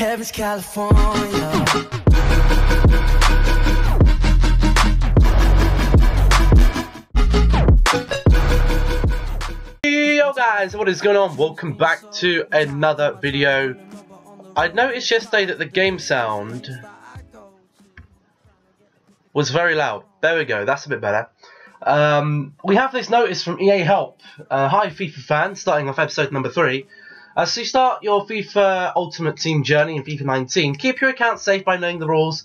Heaven's California. Yo guys, what is going on? Welcome back to another video. I noticed yesterday that the game sound was very loud. There we go, that's a bit better. Um, we have this notice from EA Help. Uh, hi FIFA fans, starting off episode number 3. Uh, As you start your FIFA Ultimate Team journey in FIFA 19, keep your account safe by knowing the rules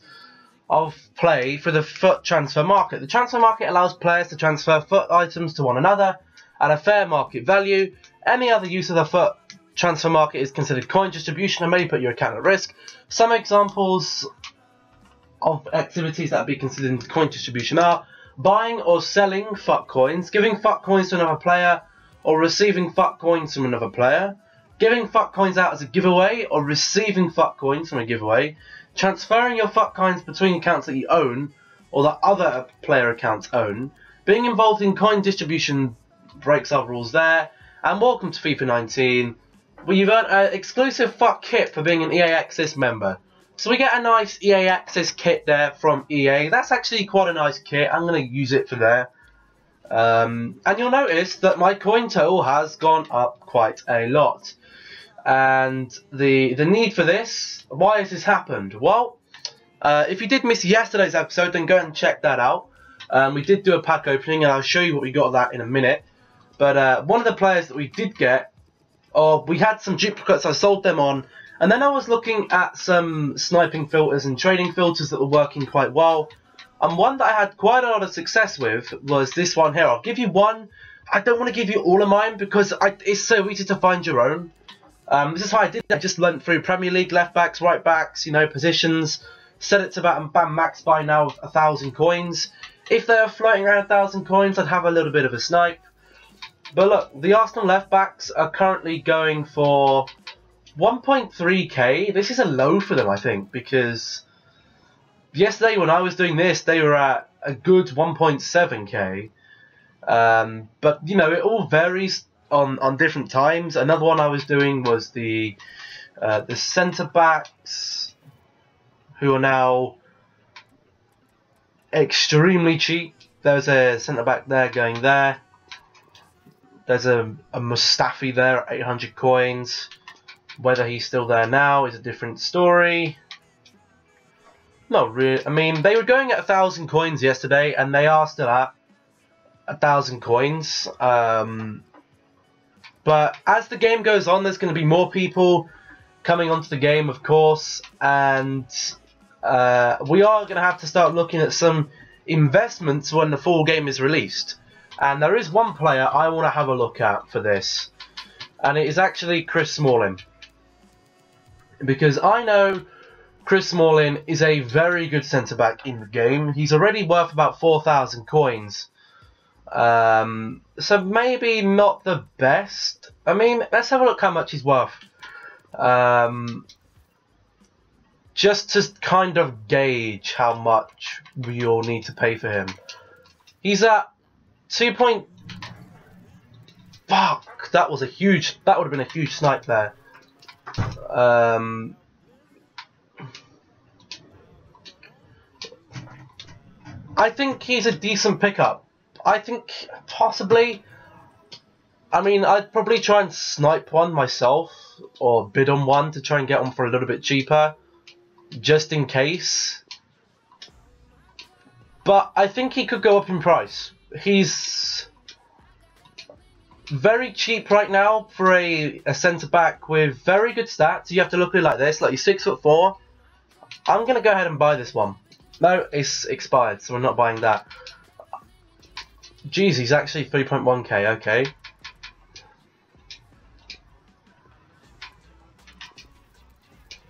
of play for the FUT transfer market. The transfer market allows players to transfer FUT items to one another at a fair market value. Any other use of the FUT transfer market is considered coin distribution and may put your account at risk. Some examples of activities that would be considered coin distribution are buying or selling FUT coins, giving FUT coins to another player, or receiving FUT coins from another player, giving FUT coins out as a giveaway, or receiving FUT coins from a giveaway, transferring your FUT coins between accounts that you own or that other player accounts own, being involved in coin distribution breaks our rules there, and welcome to FIFA 19, where you've earned an exclusive FUT kit for being an EA Access member. So we get a nice EA Access kit there from EA. That's actually quite a nice kit. I'm going to use it for there. Um, and you'll notice that my coin total has gone up quite a lot. And the the need for this, why has this happened? Well, uh, if you did miss yesterday's episode, then go and check that out. Um, we did do a pack opening, and I'll show you what we got of that in a minute. But uh, one of the players that we did get, or we had some duplicates, I sold them on, and then I was looking at some sniping filters and trading filters that were working quite well. And one that I had quite a lot of success with was this one here. I'll give you one. I don't want to give you all of mine because I, it's so easy to find your own. Um, this is how I did it. I just went through Premier League left backs, right backs, you know, positions. Set it to about bam max buy now a thousand coins. If they were floating around a thousand coins, I'd have a little bit of a snipe. But look, the Arsenal left backs are currently going for 1.3k. This is a low for them, I think, because yesterday when I was doing this, they were at a good 1.7k. Um, but you know, it all varies on on different times. Another one I was doing was the uh, the centre backs, who are now extremely cheap. There's a centre back there going there. There's a, a Mustafi there 800 coins. Whether he's still there now is a different story. Not really. I mean, they were going at a thousand coins yesterday, and they are still at a thousand coins. Um, but as the game goes on, there's going to be more people coming onto the game, of course, and uh, we are going to have to start looking at some investments when the full game is released. And there is one player I want to have a look at for this, and it is actually Chris Smalling. Because I know Chris Smalling is a very good centre back in the game. He's already worth about 4,000 coins. Um, so maybe not the best. I mean, let's have a look how much he's worth. Um, just to kind of gauge how much we all need to pay for him. He's at 2 point... Fuck, that was a huge... That would have been a huge snipe there. Um, I think he's a decent pickup. I think possibly. I mean, I'd probably try and snipe one myself or bid on one to try and get one for a little bit cheaper, just in case. But I think he could go up in price. He's very cheap right now for a, a centre back with very good stats. You have to look at it like this, like he's six foot four. I'm gonna go ahead and buy this one. No, it's expired, so we're not buying that. Jeez, he's actually 3.1k, okay.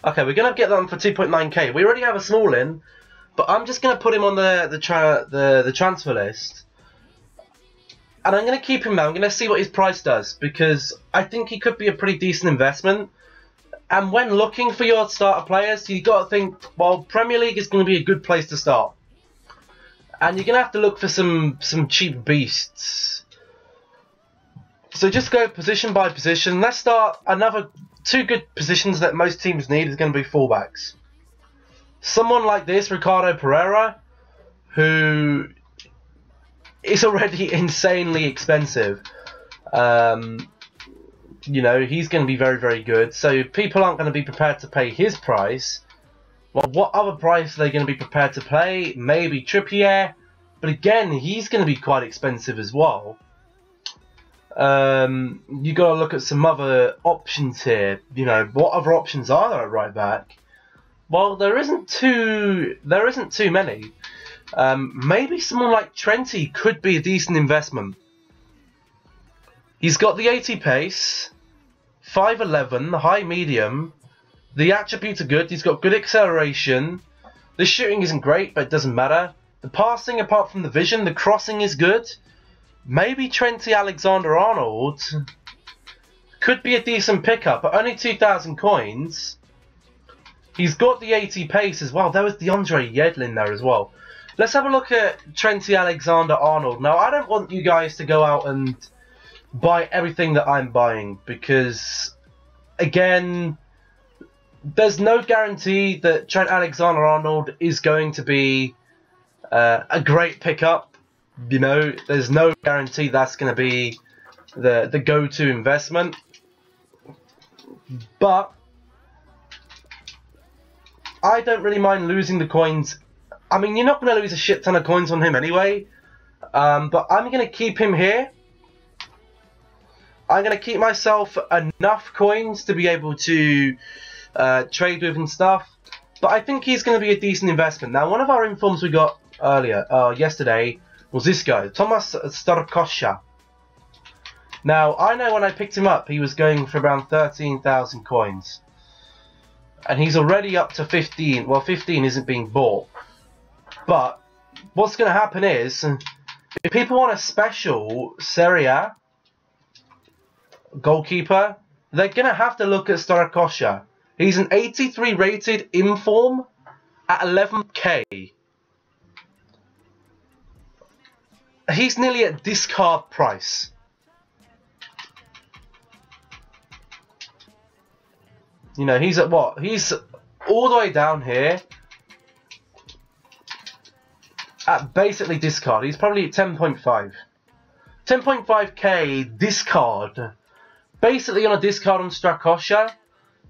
Okay, we're gonna get that one for 2.9k. We already have a Smalling, but I'm just gonna put him on the the tra the the transfer list, and I'm gonna keep him there. I'm gonna see what his price does because I think he could be a pretty decent investment. And when looking for your starter players, you got to think, well, Premier League is going to be a good place to start. And you're going to have to look for some, some cheap beasts. So just go position by position. Let's start another two good positions that most teams need is going to be fullbacks. Someone like this, Ricardo Pereira, who is already insanely expensive. Um, you know, he's going to be very, very good. So people aren't going to be prepared to pay his price. Well, what other price are they going to be prepared to pay? Maybe Trippier. But again, he's going to be quite expensive as well. Um, you got to look at some other options here. You know, what other options are there at right back? Well, there isn't too there isn't too many. Um, maybe someone like Trenty could be a decent investment. He's got the 80 pace, 5'11, high medium. The attributes are good. He's got good acceleration. The shooting isn't great, but it doesn't matter. The passing, apart from the vision, the crossing is good. Maybe Trenty Alexander Arnold could be a decent pickup, but only 2,000 coins. He's got the 80 pace as well. There was DeAndre Yedlin there as well. Let's have a look at Trenty Alexander Arnold. Now, I don't want you guys to go out and buy everything that I'm buying because, again, there's no guarantee that Trent Alexander Arnold is going to be uh, a great pickup. You know, there's no guarantee that's going to be the the go-to investment. But I don't really mind losing the coins. I mean, you're not going to lose a shit ton of coins on him anyway. Um, but I'm going to keep him here. I'm going to keep myself enough coins to be able to uh, trade with and stuff. But I think he's going to be a decent investment. Now, one of our informs we got earlier, uh, yesterday, was this guy, Thomas Strakosha. Now, I know when I picked him up, he was going for around 13,000 coins. And he's already up to 15. Well, 15 isn't being bought. But, what's going to happen is, if people want a special Serie A goalkeeper, they're going to have to look at Strakosha. He's an 83 rated inform at 11k. He's nearly at discard price. You know, he's at what? He's all the way down here at basically discard. He's probably at 10.5. 10.5k discard. Basically on a discard on Strakosha.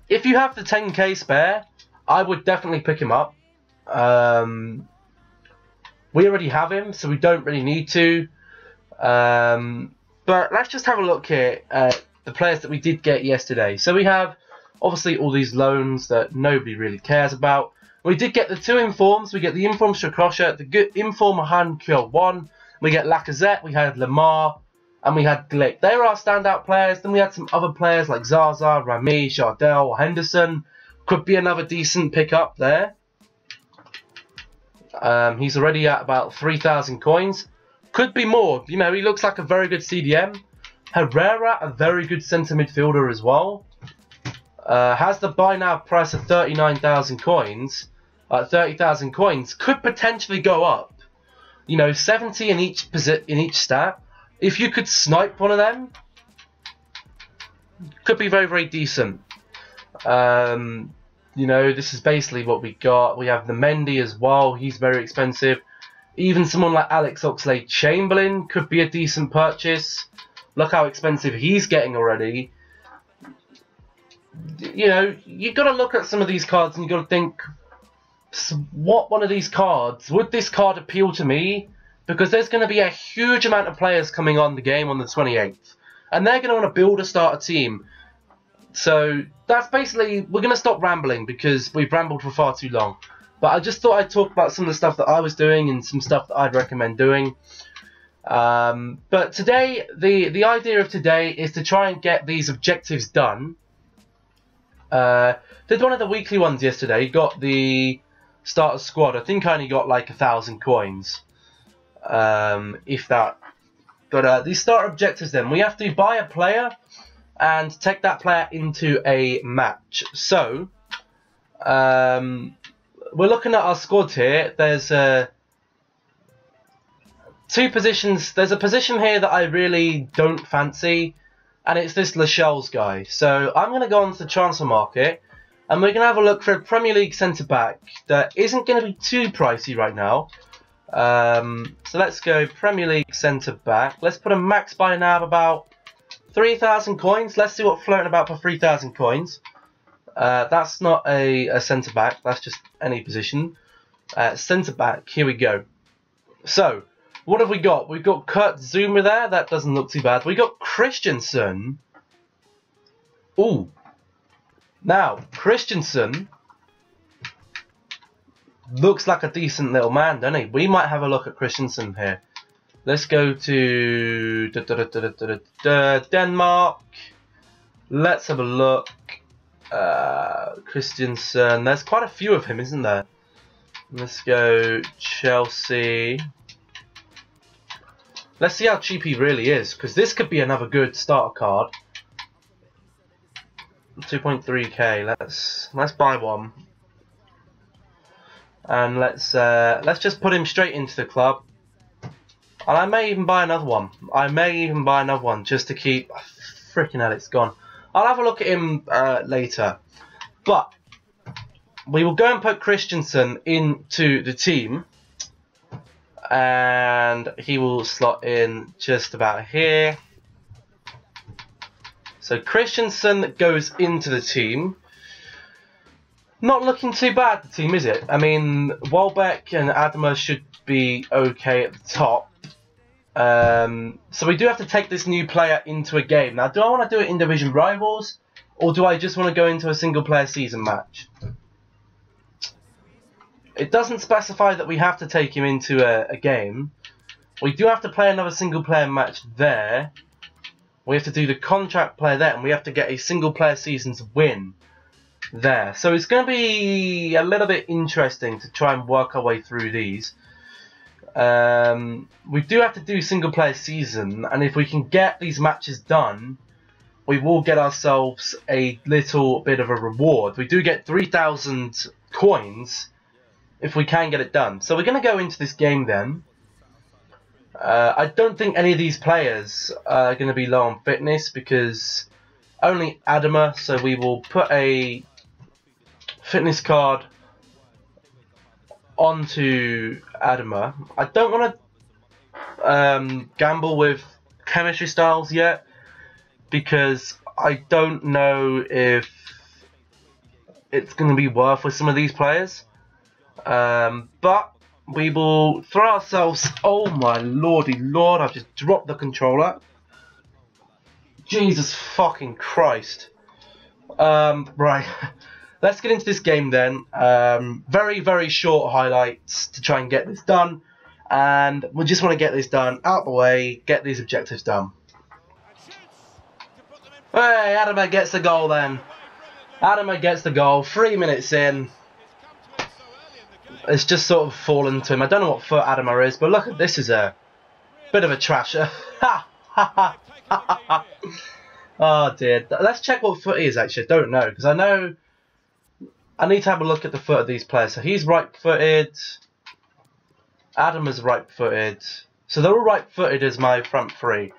If you have the 10k spare, I would definitely pick him up. Um, we already have him, so we don't really need to. Um, but let's just have a look here at the players that we did get yesterday. So we have obviously all these loans that nobody really cares about. We did get the two informs. We get the inform Strakosha, the good inform Han Kyo-won. We get Lacazette, we had Lemar, and we had Glik. They were our standout players. Then we had some other players like Zaza, Rami, Jardel, Henderson. Could be another decent pickup there. Um, he's already at about 3,000 coins. Could be more. You know, he looks like a very good CDM. Herrera, a very good centre midfielder as well. Uh, has the buy now price of 39,000 coins. Uh, 30,000 coins. Could potentially go up. You know, 70 in each in each stat if you could snipe one of them, could be very, very decent. Um, you know, this is basically what we got. We have the Mendy as well. He's very expensive. Even someone like Alex Oxlade Chamberlain could be a decent purchase. Look how expensive he's getting already. You know, you've got to look at some of these cards and you've got to think, what one of these cards, would this card appeal to me? Because there's going to be a huge amount of players coming on the game on the 28th. And they're going to want to build a starter team. So that's basically, we're going to stop rambling because we've rambled for far too long. But I just thought I'd talk about some of the stuff that I was doing and some stuff that I'd recommend doing. Um, but today, the, the idea of today is to try and get these objectives done. Uh, did one of the weekly ones yesterday, got the starter squad. I think I only got like a thousand coins um, if that. But uh, these start objectives then, we have to buy a player and take that player into a match. So, um, we're looking at our squad here. There's uh, two positions. There's a position here that I really don't fancy. and it's this Lascelles guy. So I'm going to go onto the transfer market, and we're going to have a look for a Premier League centre back that isn't going to be too pricey right now. Um, so let's go Premier League centre back. Let's put a max buy now of about 3,000 coins. Let's see what floating about for 3,000 coins. Uh, that's not a, a centre back. That's just any position. Uh, centre back. Here we go. So what have we got? We've got Kurt Zouma there. That doesn't look too bad. We got Christensen. Ooh. Now Christensen looks like a decent little man, doesn't he? We might have a look at Christensen here. Let's go to da, da, da, Denmark. Let's have a look. Uh, Christensen. There's quite a few of him, isn't there? Let's go Chelsea. Let's see how cheap he really is, because this could be another good starter card. 2.3k. Let's let's buy one and let's uh, let's just put him straight into the club. And I may even buy another one. I may even buy another one just to keep. Freaking hell, it's gone. I'll have a look at him uh, later. But we will go and put Christensen into the team. And he will slot in just about here. So Christensen goes into the team. Not looking too bad, the team, is it? I mean, Welbeck and Adama should be okay at the top. Um, so we do have to take this new player into a game. Now, do I want to do it in Division Rivals? Or do I just want to go into a single player season match? It doesn't specify that we have to take him into a, a game. We do have to play another single player match there. We have to do the contract player there, and we have to get a single player season's win there. So it's going to be a little bit interesting to try and work our way through these. Um, we do have to do single player season, and if we can get these matches done, we will get ourselves a little bit of a reward. We do get 3,000 coins if we can get it done. So we're going to go into this game then. Uh, I don't think any of these players are going to be low on fitness because only Adama, so we will put a fitness card onto Adama. I don't want to um, gamble with chemistry styles yet because I don't know if it's going to be worth with some of these players. Um, but we will throw ourselves. Oh my lordy lord! I've just dropped the controller. Jesus fucking Christ. Um, right. Let's get into this game then. Um, very, very short highlights to try and get this done. And we just want to get this done out the way, get these objectives done. Hey, Adama gets the goal then. Adama gets the goal, three minutes in. It's just sort of fallen to him. I don't know what foot Adama is, but look at this is a bit of a trasher. Ha ha ha Oh dear. Let's check what foot he is actually. I don't know because I know I need to have a look at the foot of these players. So he's right-footed. Adam is right-footed. So they're all right-footed as my front three.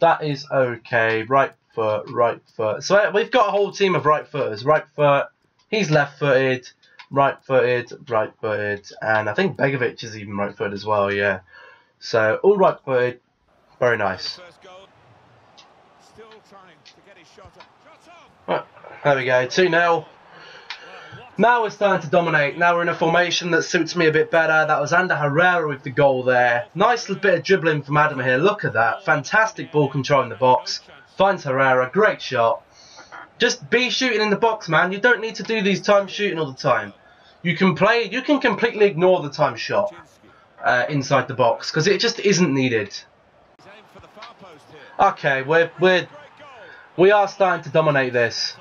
That is okay. Right foot, right foot. So uh, we've got a whole team of right-footers. Right foot. He's left-footed. Right-footed, right-footed. And I think Begovic is even right-footed as well, yeah. So all right-footed. Very nice. Right, there we go. 2-0. Now we're starting to dominate. Now we're in a formation that suits me a bit better. That was Ander Herrera with the goal there. Nice little bit of dribbling from Adam here. Look at that. Fantastic ball control in the box. Finds Herrera. Great shot. Just be shooting in the box, man. You don't need to do these time shooting all the time. You can play. You can completely ignore the time shot uh, inside the box because it just isn't needed. Okay, we're we're we are starting to dominate this.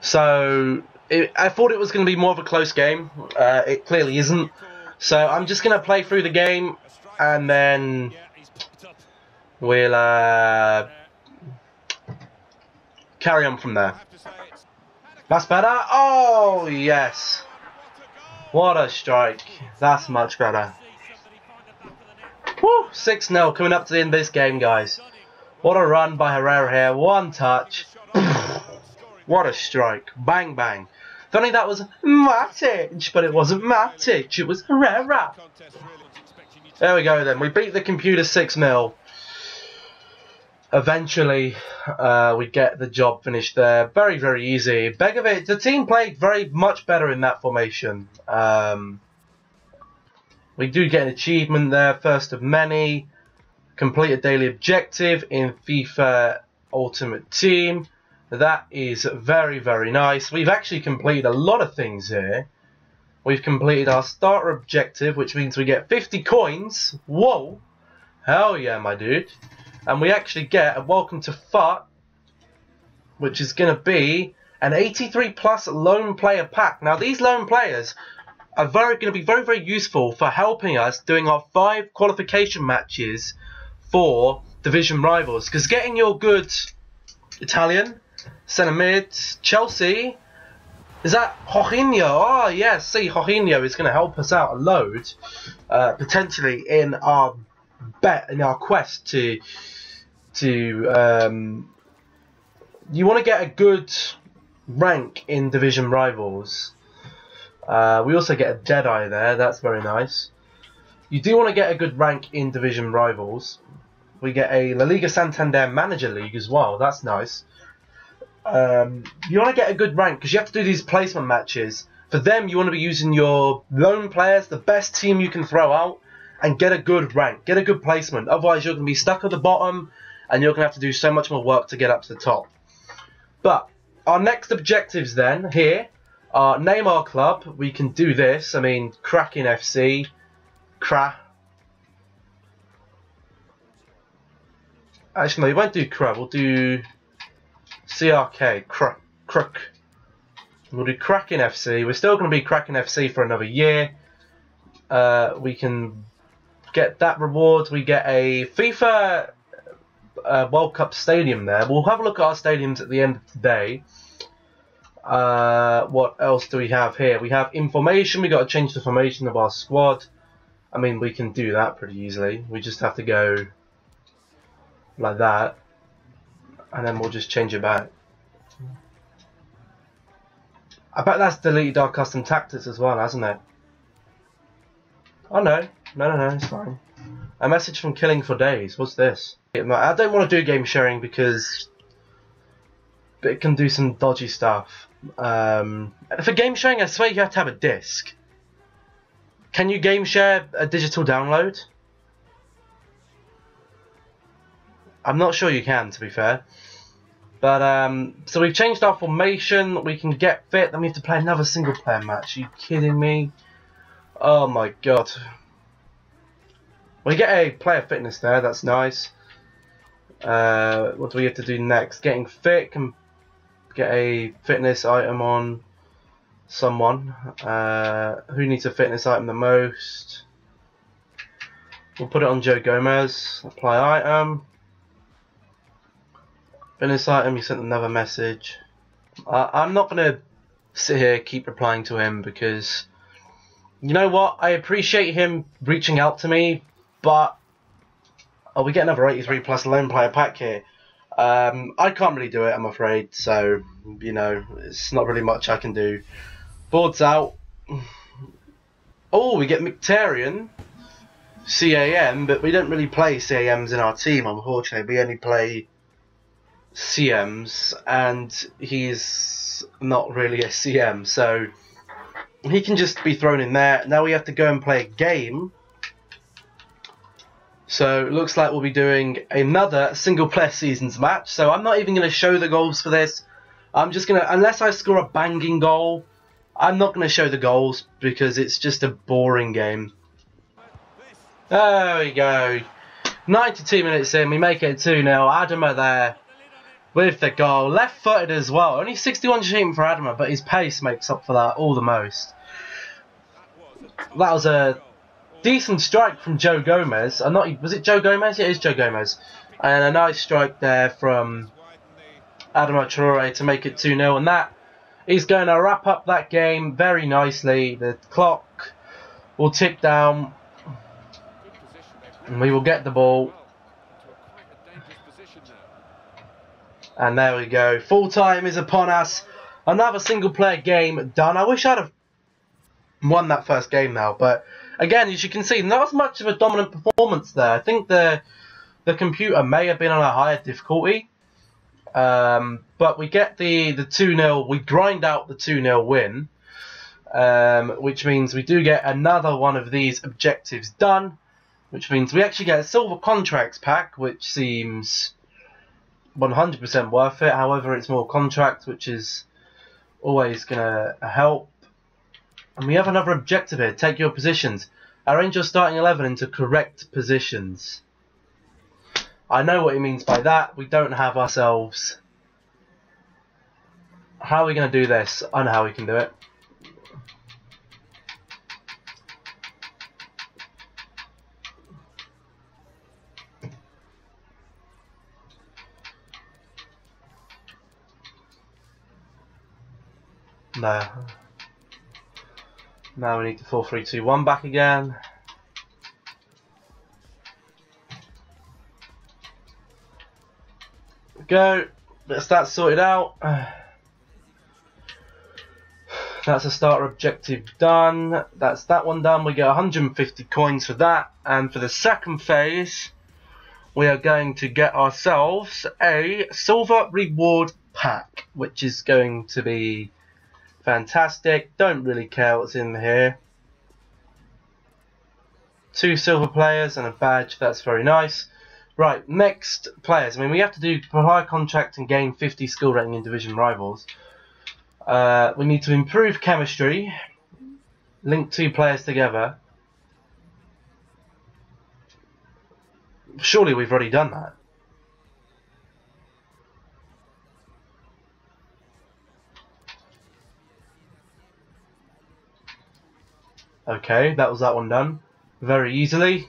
So it, I thought it was going to be more of a close game. Uh, it clearly isn't. So I'm just going to play through the game and then we'll uh, carry on from there. That's better. Oh, yes. What a strike. That's much better. Woo! 6-0 coming up to the end of this game, guys. What a run by Herrera here. One touch. what a strike. Bang, bang. If only that was Matic, but it wasn't Matic. It was Herrera. There we go then. We beat the computer 6 0 eventually uh, we get the job finished there. Very, very easy. Begovic, the team played very much better in that formation. Um, we do get an achievement there, first of many. Complete a daily objective in FIFA Ultimate Team. That is very, very nice. We've actually completed a lot of things here. We've completed our starter objective, which means we get 50 coins. Whoa! Hell yeah, my dude and we actually get a welcome to FUT, which is going to be an 83 plus loan player pack. Now these loan players are very going to be very very useful for helping us doing our five qualification matches for division rivals. Because getting your good Italian centre mid Chelsea. Is that Jorginho? Oh, yes. See, Jorginho is going to help us out a load, uh, potentially in our bet in our quest to to um, you want to get a good rank in division rivals. Uh, we also get a Deadeye there. That's very nice. You do want to get a good rank in division rivals. We get a La Liga Santander Manager League as well. That's nice. Um, you want to get a good rank because you have to do these placement matches. For them, you want to be using your loan players, the best team you can throw out, and get a good rank, get a good placement. Otherwise, you're going to be stuck at the bottom and you're going to have to do so much more work to get up to the top. But our next objectives then here are name our club. We can do this. I mean, Kraken FC, Kra. Actually, no, we won't do Kra. We'll do CRK. Kruk. We'll do Kraken FC. We're still going to be Kraken FC for another year. Uh, we can get that reward. We get a FIFA uh, World Cup stadium there. We'll have a look at our stadiums at the end of today. Uh, what else do we have here? We have information. We got to change the formation of our squad. I mean, we can do that pretty easily. We just have to go like that, and then we'll just change it back. I bet that's deleted our custom tactics as well, hasn't it? Oh no, no, no, no, it's fine. A message from Killing for Days. What's this? I don't want to do game sharing because it can do some dodgy stuff. Um, for game sharing, I swear you have to have a disc. Can you game share a digital download? I'm not sure you can, to be fair. But, um, so we've changed our formation. We can get fit. Then we have to play another single player match. Are you kidding me? Oh my god. We get a player fitness there. That's nice. Uh, what do we have to do next? Getting fit can get a fitness item on someone. Uh, who needs a fitness item the most? We'll put it on Joe Gomez. Apply item. Fitness item, he sent another message. Uh, I'm not going to sit here keep replying to him because you know what? I appreciate him reaching out to me, but Oh, we get another 83 plus loan player pack here. Um, I can't really do it, I'm afraid. So, you know, it's not really much I can do. Boards out. Oh, we get Mkhitaryan, CAM, but we don't really play CAMs in our team, unfortunately. We only play CMs, and he's not really a CM, so he can just be thrown in there. Now we have to go and play a game so it looks like we'll be doing another single player seasons match. So I'm not even going to show the goals for this. I'm just going to, unless I score a banging goal, I'm not going to show the goals because it's just a boring game. There we go. 92 minutes in, we make it 2 0. Adama there with the goal. Left footed as well. Only 61 shooting for Adama, but his pace makes up for that all the most. That was a decent strike from Joe Gomez. Uh, not was it Joe Gomez? Yeah, it is Joe Gomez. And a nice strike there from Adama Traore to make it 2 0. And that is going to wrap up that game very nicely. The clock will tick down. And we will get the ball. And there we go. Full time is upon us. Another single player game done. I wish I'd have won that first game now, but again, as you can see, not as much of a dominant performance there. I think the the computer may have been on a higher difficulty. Um, but we get the, the 2 0, we grind out the 2 0 win, um, which means we do get another one of these objectives done, which means we actually get a silver contracts pack, which seems 100% worth it. However, it's more contract, which is always going to help. And we have another objective here take your positions. Arrange your starting 11 into correct positions. I know what he means by that. We don't have ourselves. How are we going to do this? I know how we can do it. No. Now we need the 4 3 2 1 back again. Go. Let's that sorted out. That's a starter objective done. That's that one done. We get 150 coins for that. And for the second phase, we are going to get ourselves a silver reward pack, which is going to be fantastic. Don't really care what's in here. Two silver players and a badge. That's very nice. Right, next players. I mean, we have to do supply contract and gain 50 skill rating in division rivals. Uh, we need to improve chemistry, link two players together. Surely we've already done that. Okay, that was that one done very easily.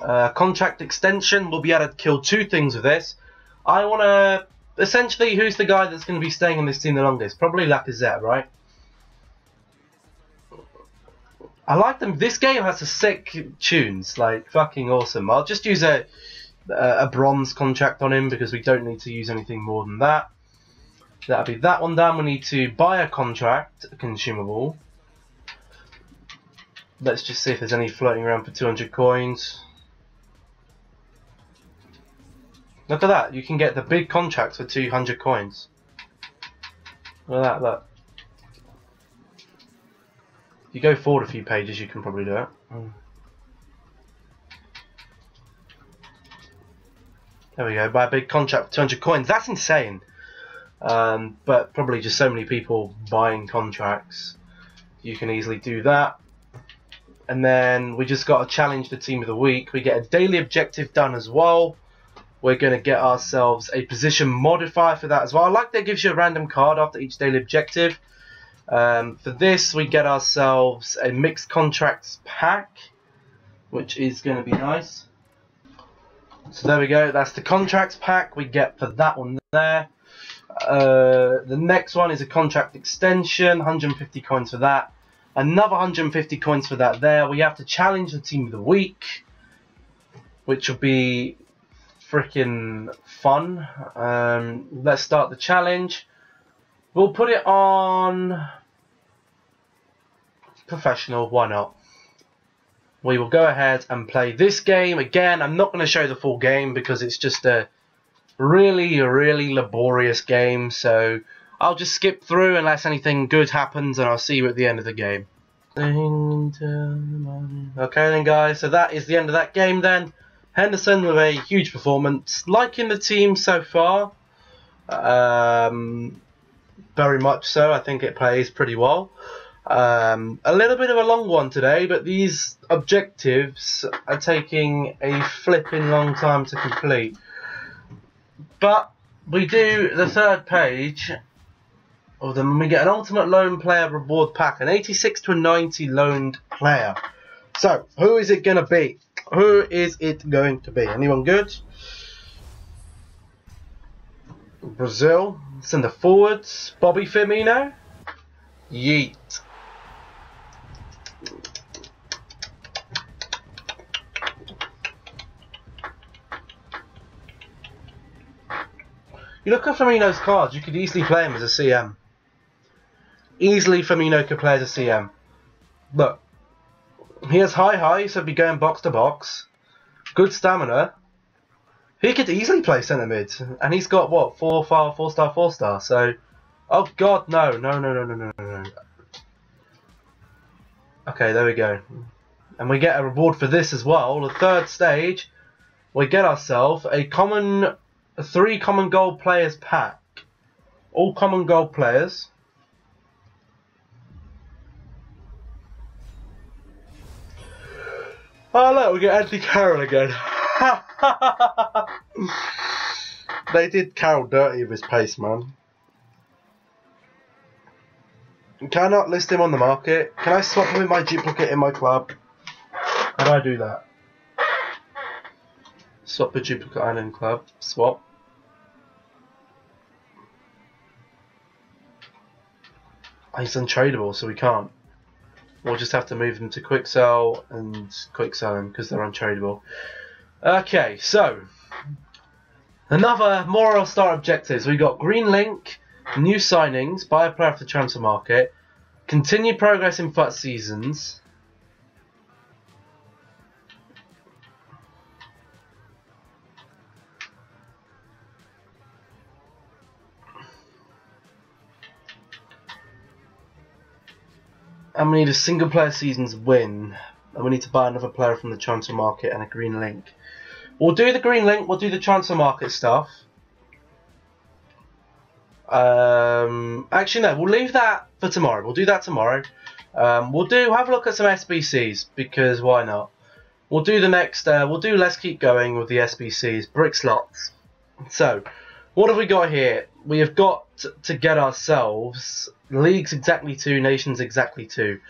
Uh, contract extension, we'll be able to kill two things with this. I want to... Essentially, who's the guy that's going to be staying in this team the longest? Probably Lacazette, right? I like them. This game has a sick tunes, like fucking awesome. I'll just use a a bronze contract on him because we don't need to use anything more than that. That'll be that one done. We need to buy a contract, a consumable. Let's just see if there's any floating around for 200 coins. Look at that, you can get the big contracts for 200 coins. Look at that, look. If you go forward a few pages, you can probably do it. Mm. There we go, buy a big contract for 200 coins. That's insane. Um, but probably just so many people buying contracts. You can easily do that and then we just got to challenge the team of the week. We get a daily objective done as well. We're going to get ourselves a position modifier for that as well. I like that gives you a random card after each daily objective. Um, for this, we get ourselves a mixed contracts pack, which is going to be nice. So there we go. That's the contracts pack we get for that one there. Uh, the next one is a contract extension, 150 coins for that. Another 150 coins for that there. We have to challenge the team of the week, which will be freaking fun. Um, let's start the challenge. We'll put it on professional. Why not? We will go ahead and play this game again. I'm not going to show the full game because it's just a really, really laborious game. So I'll just skip through unless anything good happens and I'll see you at the end of the game. Okay then guys, so that is the end of that game then. Henderson with a huge performance. Liking the team so far. Um, very much so. I think it plays pretty well. Um, a little bit of a long one today, but these objectives are taking a flipping long time to complete. But we do the third page Oh, them. We get an ultimate loan player reward pack, an 86 to a 90 loaned player. So, who is it going to be? Who is it going to be? Anyone good? Brazil. Send the forwards. Bobby Firmino. Yeet. You look at Firmino's cards, you could easily play him as a CM. Easily Firmino could play as a CM. Look, he has high high, so be going box to box. Good stamina. He could easily play centre mid, and he's got what four star, four star, four star. So, oh god, no, no, no, no, no, no, no. Okay, there we go, and we get a reward for this as well. The third stage, we get ourselves a common, three common gold players pack. All common gold players. Oh look, we get Andy Carroll again. they did Carroll dirty with his pace, man. Can I not list him on the market? Can I swap him with my duplicate in my club? Do I do that? Swap a duplicate island club. Swap. He's untradeable, so we can't. We'll just have to move them to quick sell and quick sell them because they're untradeable. Okay, so another moral star objectives. We got Green Link, new signings, buy a player off the transfer market, continue progress in FUT seasons. And we need a single player seasons win. And we need to buy another player from the transfer market and a green link. We'll do the green link, we'll do the transfer market stuff. Um, actually, no, we'll leave that for tomorrow. We'll do that tomorrow. Um, we'll do have a look at some SBCs because why not? We'll do the next. Uh, we'll do. Let's keep going with the SBCs. Brick slots. So, what have we got here? We have got to get ourselves leagues exactly two, nations exactly two.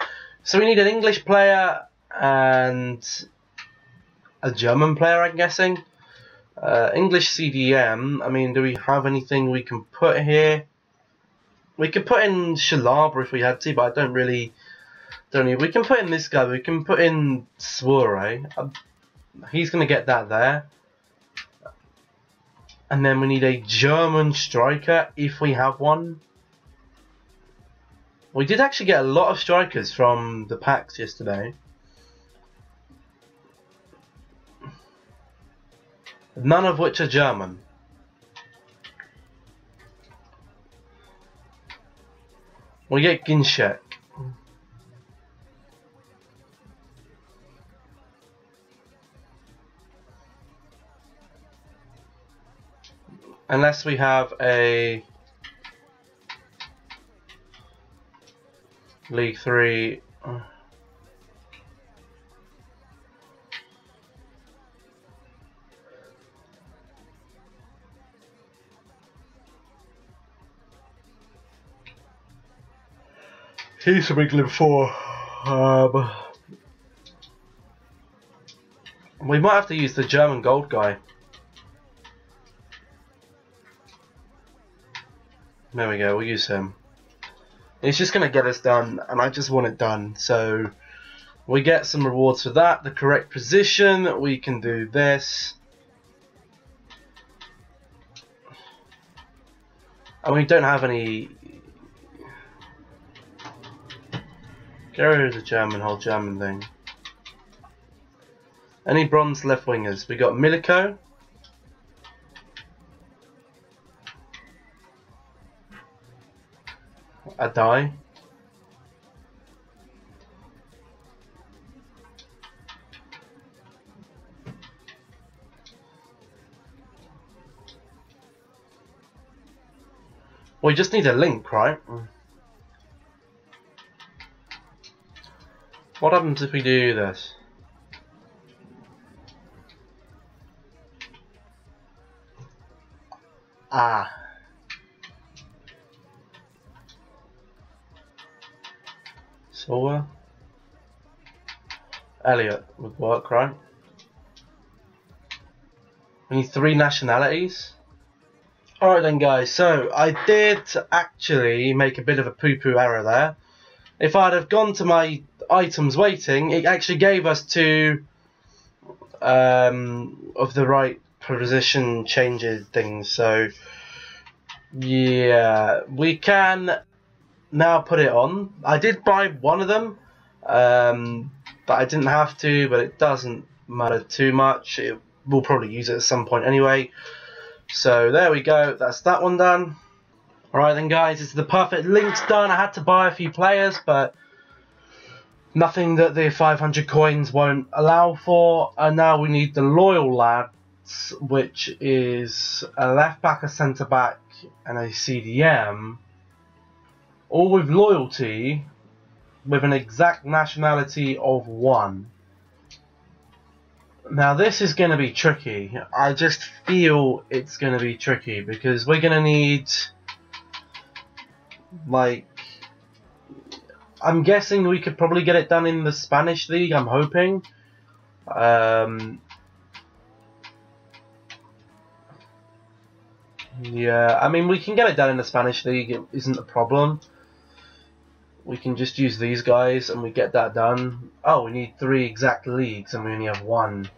So we need an English player and a German player, I'm guessing. Uh, English CDM, I mean, do we have anything we can put here? We could put in Chalobah if we had to, but I don't really... Don't need. We can put in this guy, we can put in Soiree. Uh, he's going to get that there. And then we need a German striker, if we have one. We did actually get a lot of strikers from the packs yesterday. None of which are German. We get Ginczek. Unless we have a League 3 He's from England 4. Um, we might have to use the German gold guy. There we go, we'll use him. It's just going to get us done, and I just want it done. So we get some rewards for that. The correct position, we can do this. And we don't have any Gary is a German, whole German thing. Any bronze left wingers? We got Milico. A die. We just need a link, right? What happens if we do this? Ah. Elliot would work, right? We need three nationalities. Alright then guys, so I did actually make a bit of a poo-poo error there. If I'd have gone to my items waiting, it actually gave us two um, of the right position changes things. So Yeah, we can now put it on. I did buy one of them, um, but I didn't have to, but it doesn't matter too much. It, we'll probably use it at some point anyway. So there we go, that's that one done. Alright then guys, it's the perfect links done. I had to buy a few players, but nothing that the 500 coins won't allow for. And now we need the loyal lads, which is a left back, a centre back, and a CDM. All with loyalty, with an exact nationality of one. Now this is going to be tricky. I just feel it's going to be tricky because we're going to need like I'm guessing we could probably get it done in the Spanish league. I'm hoping. Um, yeah, I mean we can get it done in the Spanish league. It isn't a problem. We can just use these guys and we get that done. Oh, we need three exact leagues and we only have one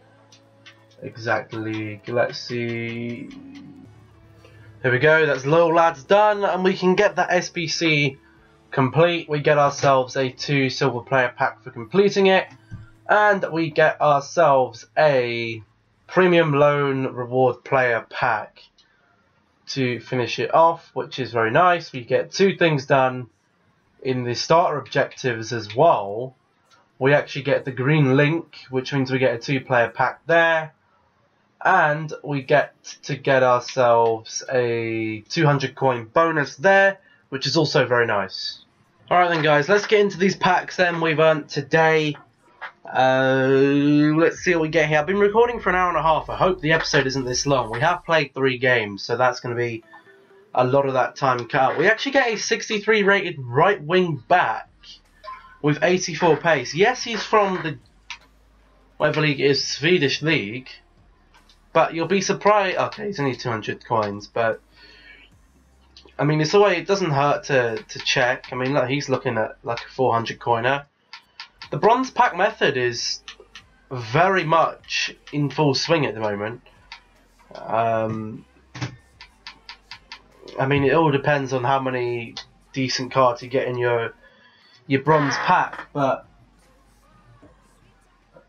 exact league. Let's see. Here we go, that's low lads done, and we can get that SBC complete. We get ourselves a 2 silver player pack for completing it, and we get ourselves a premium loan reward player pack to finish it off, which is very nice. We get two things done in the starter objectives as well. We actually get the green link, which means we get a two player pack there and we get to get ourselves a 200 coin bonus there which is also very nice. Alright then guys let's get into these packs then we've earned today. Uh, let's see what we get here. I've been recording for an hour and a half. I hope the episode isn't this long. We have played three games so that's going to be a lot of that time cut we actually get a 63 rated right wing back with 84 pace yes he's from the whatever league is Swedish league but you'll be surprised. Okay, it's only 200 coins, but I mean, it's always it doesn't hurt to to check. I mean, look, he's looking at like a 400 coiner. The bronze pack method is very much in full swing at the moment. Um, I mean, it all depends on how many decent cards you get in your your bronze pack, but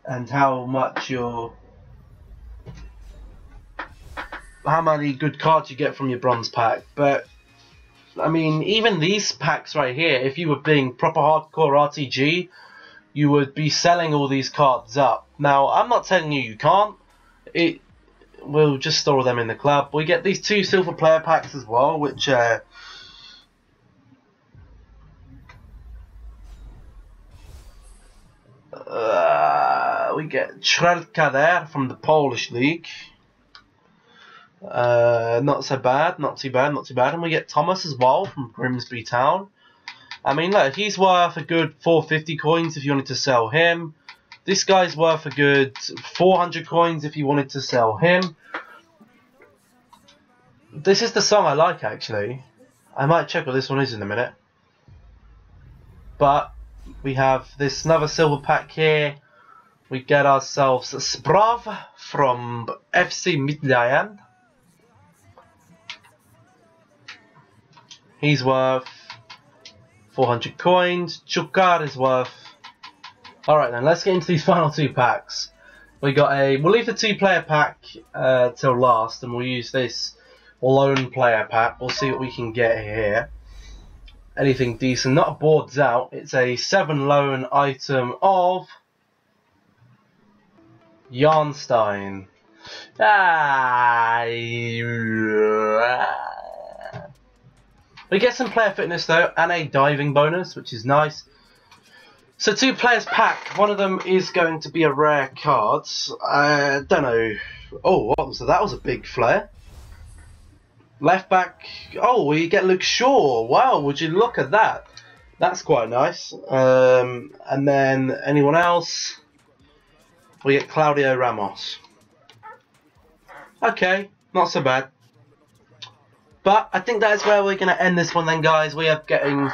and how much your how many good cards you get from your bronze pack, but I mean, even these packs right here, if you were being proper hardcore RTG, you would be selling all these cards up. Now, I'm not telling you you can't. It We'll just store them in the club. We get these two silver player packs as well, which uh, uh, we get Trelka there from the Polish league. Uh, not so bad, not too bad, not too bad. And we get Thomas as well from Grimsby Town. I mean, look, he's worth a good 450 coins if you wanted to sell him. This guy's worth a good 400 coins if you wanted to sell him. This is the song I like, actually. I might check what this one is in a minute. But we have this another silver pack here. We get ourselves Sparv from FC Midtjylland. He's worth 400 coins. Chukar is worth... Alright then, let's get into these final two packs. We got a... We'll leave the two player pack uh, till last and we'll use this loan player pack. We'll see what we can get here. Anything decent. Not a boards out. It's a 7 loan item of... Yarnstein. Ah, we get some player fitness though, and a diving bonus, which is nice. So two players pack. One of them is going to be a rare card. I don't know. Oh, what was that? That was a big flare. Left back. Oh, we get Luke Shaw. Wow, would you look at that? That's quite nice. Um, and then anyone else? We get Claudio Ramos. Okay, not so bad. But I think that's where we're going to end this one then, guys. We are getting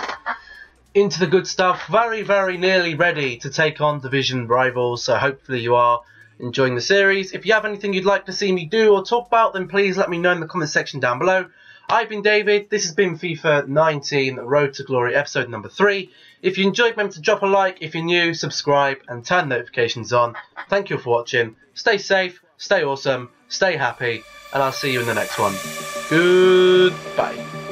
into the good stuff. Very, very nearly ready to take on Division rivals. So hopefully you are enjoying the series. If you have anything you'd like to see me do or talk about, then please let me know in the comment section down below. I've been David. This has been FIFA 19 Road to Glory episode number 3. If you enjoyed, remember to drop a like. If you're new, subscribe and turn notifications on. Thank you for watching. Stay safe, stay awesome, stay happy, and I'll see you in the next one. Goodbye.